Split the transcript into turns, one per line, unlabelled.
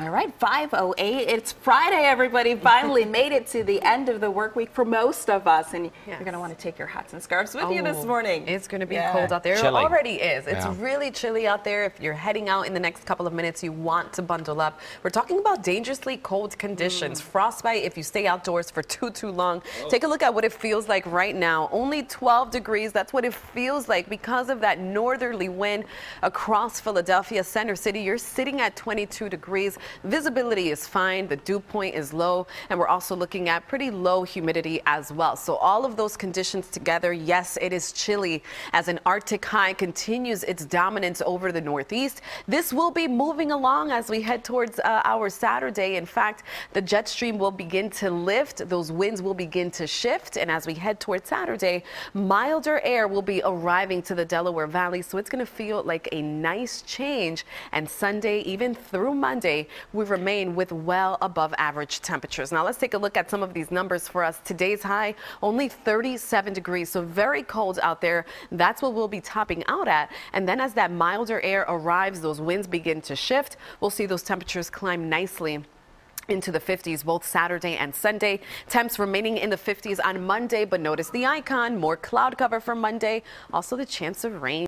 All right, 508. It's Friday, everybody. Finally made it to the end of the work week for most of us. And yes. you're going to want to take your hats and scarves with oh, you this oh, morning.
It's going to be yeah. cold out there. Chilly. It already is. It's yeah. really chilly out there. If you're heading out in the next couple of minutes, you want to bundle up. We're talking about dangerously cold conditions. Mm. Frostbite if you stay outdoors for too, too long. Oh. Take a look at what it feels like right now. Only 12 degrees. That's what it feels like because of that northerly wind across Philadelphia Center City. You're sitting at 22 degrees. Visibility is fine, the dew point is low, and we're also looking at pretty low humidity as well. So all of those conditions together, yes, it is chilly as an Arctic high continues its dominance over the Northeast. This will be moving along as we head towards uh, our Saturday. In fact, the jet stream will begin to lift. Those winds will begin to shift. And as we head towards Saturday, milder air will be arriving to the Delaware Valley. So it's going to feel like a nice change. And Sunday, even through Monday, we remain with well above average temperatures. Now let's take a look at some of these numbers for us. Today's high only 37 degrees, so very cold out there. That's what we'll be topping out at. And then as that milder air arrives, those winds begin to shift. We'll see those temperatures climb nicely into the 50s both Saturday and Sunday. Temps remaining in the 50s on Monday, but notice the icon, more cloud cover for Monday. Also the chance of rain.